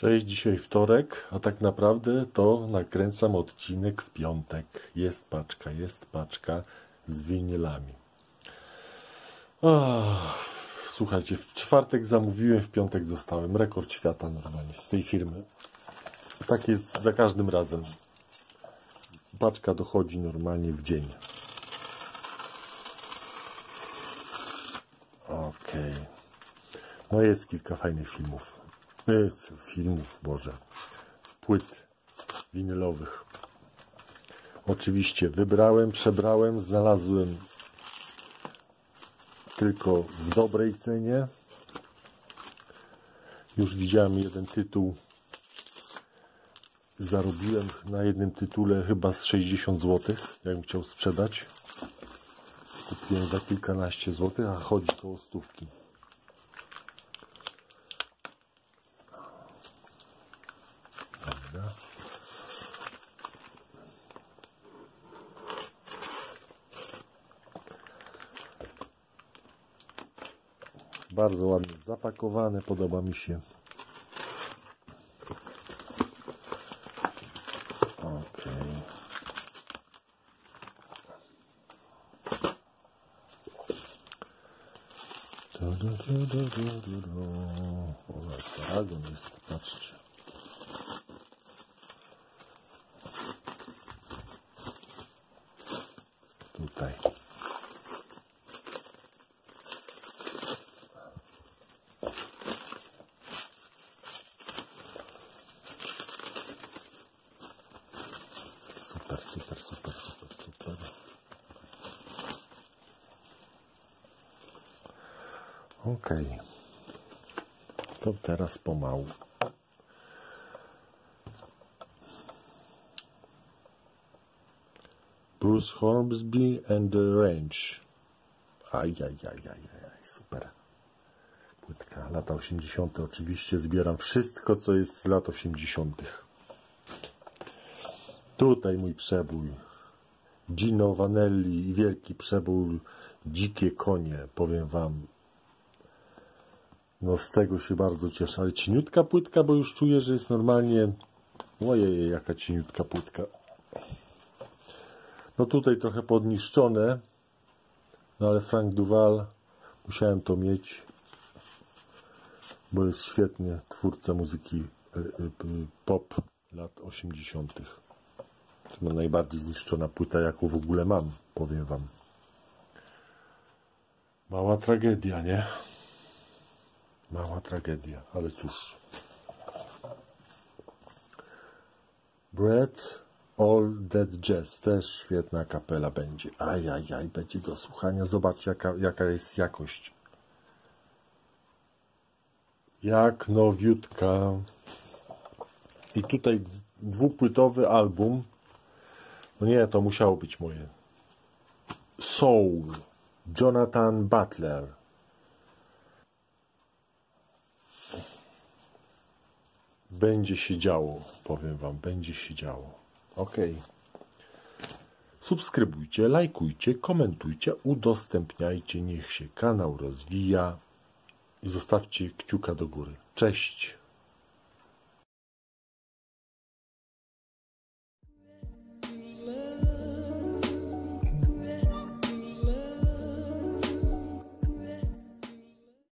Cześć, dzisiaj wtorek, a tak naprawdę to nakręcam odcinek w piątek. Jest paczka, jest paczka z winylami. Ach, słuchajcie, w czwartek zamówiłem, w piątek dostałem. Rekord świata normalnie z tej firmy. Tak jest za każdym razem. Paczka dochodzi normalnie w dzień. Okej. No jest kilka fajnych filmów. Filmów, Boże. Płyt winylowych. Oczywiście wybrałem, przebrałem, znalazłem tylko w dobrej cenie. Już widziałem jeden tytuł. Zarobiłem na jednym tytule chyba z 60 zł, jakbym chciał sprzedać. Kupiłem za kilkanaście złotych, a chodzi koło stówki. Dobra. Bardzo ładnie zapakowane, podoba mi się. Okej. Du, du, du, du, du, du, du. O, paragon jest, patrzcie. Tutaj. Super, super, super, super, super. Okej. To teraz pomału. Bruce Hornsby and the Range. Ajajajajaj, super. Płytka, lata 80. Oczywiście zbieram wszystko, co jest z lat 80. Tutaj mój przebój. Gino Vanelli i wielki przebój Dzikie konie, powiem wam. No z tego się bardzo cieszę. Ale cieniutka płytka, bo już czuję, że jest normalnie... Ojej, jaka cieniutka płytka. No tutaj trochę podniszczone. No ale Frank Duval musiałem to mieć. Bo jest świetnie twórca muzyki y, y, pop lat 80. To najbardziej zniszczona płyta, jaką w ogóle mam, powiem wam. Mała tragedia, nie? Mała tragedia, ale cóż. Bread All Dead Jazz, też świetna kapela będzie. Ajajaj, będzie do słuchania. Zobaczcie, jaka, jaka jest jakość. Jak nowiutka. I tutaj dwupłytowy album. No nie, to musiało być moje. Soul. Jonathan Butler. Będzie się działo, powiem Wam, będzie się działo. Ok. Subskrybujcie, lajkujcie, komentujcie, udostępniajcie, niech się kanał rozwija i zostawcie kciuka do góry. Cześć!